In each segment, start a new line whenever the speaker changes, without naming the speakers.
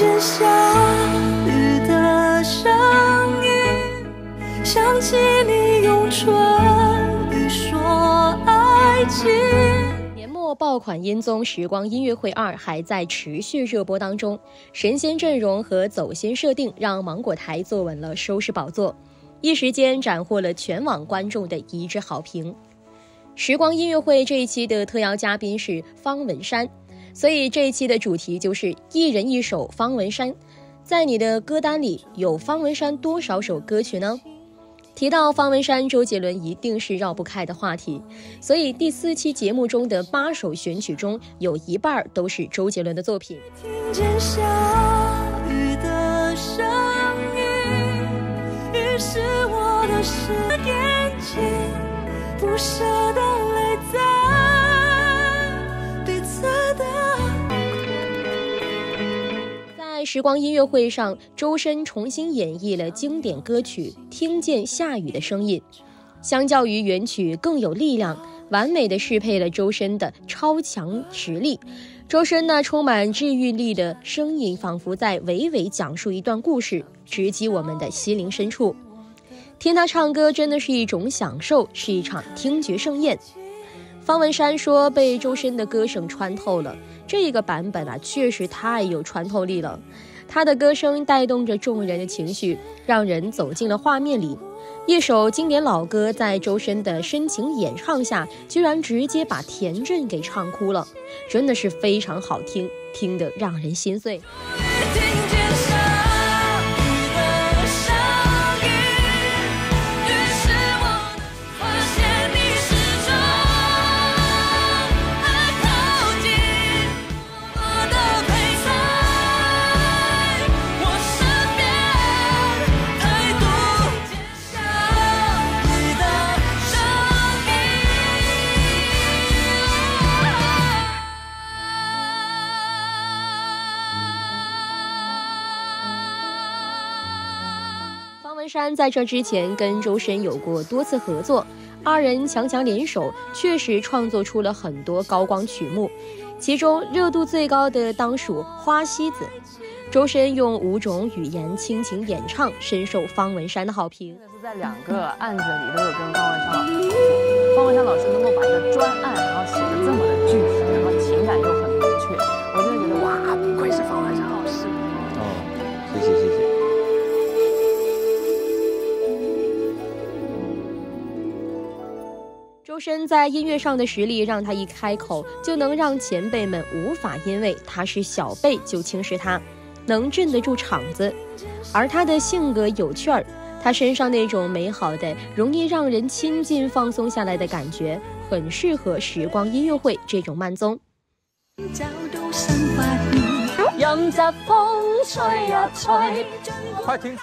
见下雨的声音，想起你用唇语说爱情。
年末爆款音综《时光音乐会二》还在持续热播当中，神仙阵容和走心设定让芒果台坐稳了收视宝座，一时间斩获了全网观众的一致好评。时光音乐会这一期的特邀嘉宾是方文山，所以这一期的主题就是一人一首方文山。在你的歌单里有方文山多少首歌曲呢？提到方文山，周杰伦一定是绕不开的话题。所以第四期节目中的八首选曲中有一半都是周杰伦的作品。
听见下雨的声音，于是我的眼睛。不舍的
时光音乐会上，周深重新演绎了经典歌曲《听见下雨的声音》，相较于原曲更有力量，完美的适配了周深的超强实力。周深那充满治愈力的声音，仿佛在娓娓讲述一段故事，直击我们的心灵深处。听他唱歌真的是一种享受，是一场听觉盛宴。方文山说被周深的歌声穿透了，这个版本啊确实太有穿透力了。他的歌声带动着众人的情绪，让人走进了画面里。一首经典老歌在周深的深情演唱下，居然直接把田震给唱哭了，真的是非常好听，听得让人心碎。山在这之前跟周深有过多次合作，二人强强联手，确实创作出了很多高光曲目，其中热度最高的当属《花西子》，周深用五种语言倾情演唱，深受方文山的好评。
是在两个案子里都有跟方文山老师合作，方文山老师能够把一个专案，然后写的这么的具体，
在音乐上的实力，让他一开口就能让前辈们无法因为他是小辈就轻视他，能镇得住场子。而他的性格有趣儿，他身上那种美好的、容易让人亲近、放松下来的感觉，很适合时光音乐会这种慢综。
任疾风吹呀
吹，
快停止！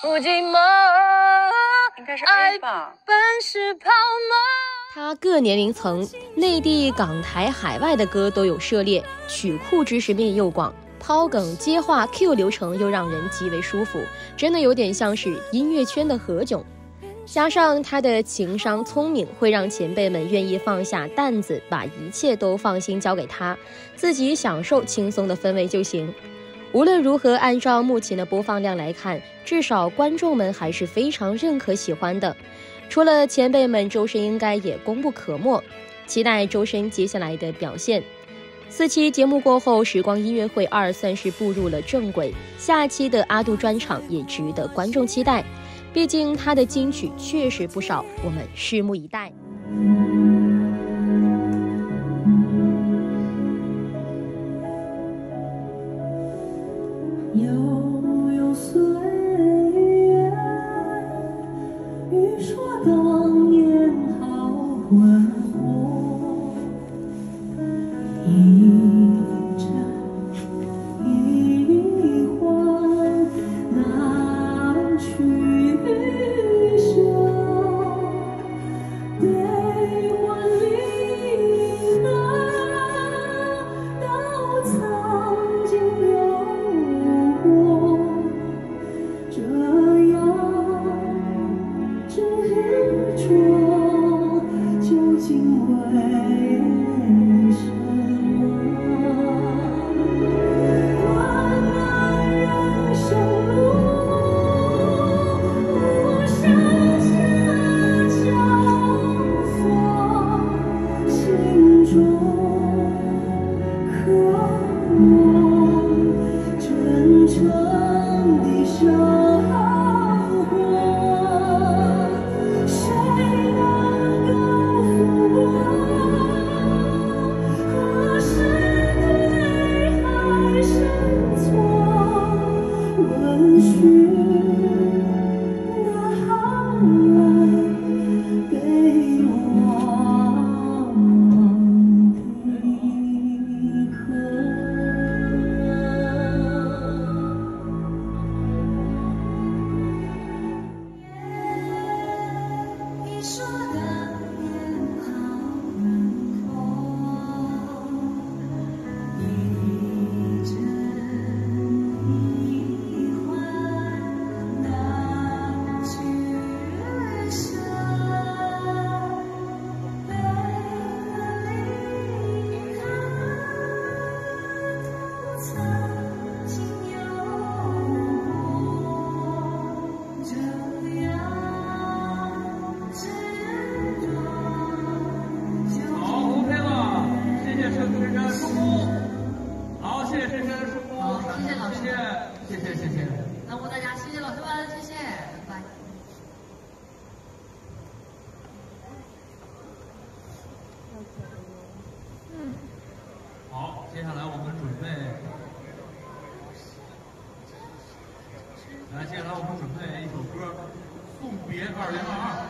不寂寞，应该是 A 吧。本
是泡沫。
他各年龄层、内地、港台、海外的歌都有涉猎，曲库知识面又广，抛梗接话 Q 流程又让人极为舒服，真的有点像是音乐圈的何炅。加上他的情商聪明，会让前辈们愿意放下担子，把一切都放心交给他，自己享受轻松的氛围就行。无论如何，按照目前的播放量来看，至少观众们还是非常认可、喜欢的。除了前辈们，周深应该也功不可没。期待周深接下来的表现。四期节目过后，《时光音乐会二》算是步入了正轨。下期的阿杜专场也值得观众期待，毕竟他的金曲确实不少，我们拭目以待。
You.
好接下来我们准备来接下来我们准备一首歌送别二零二二。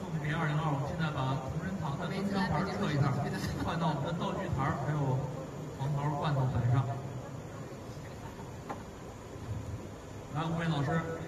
送别二零二二我们现在把同仁堂的灯箱牌撤一下换到我们的道具台儿还有黄桃罐头台上。来五位老师。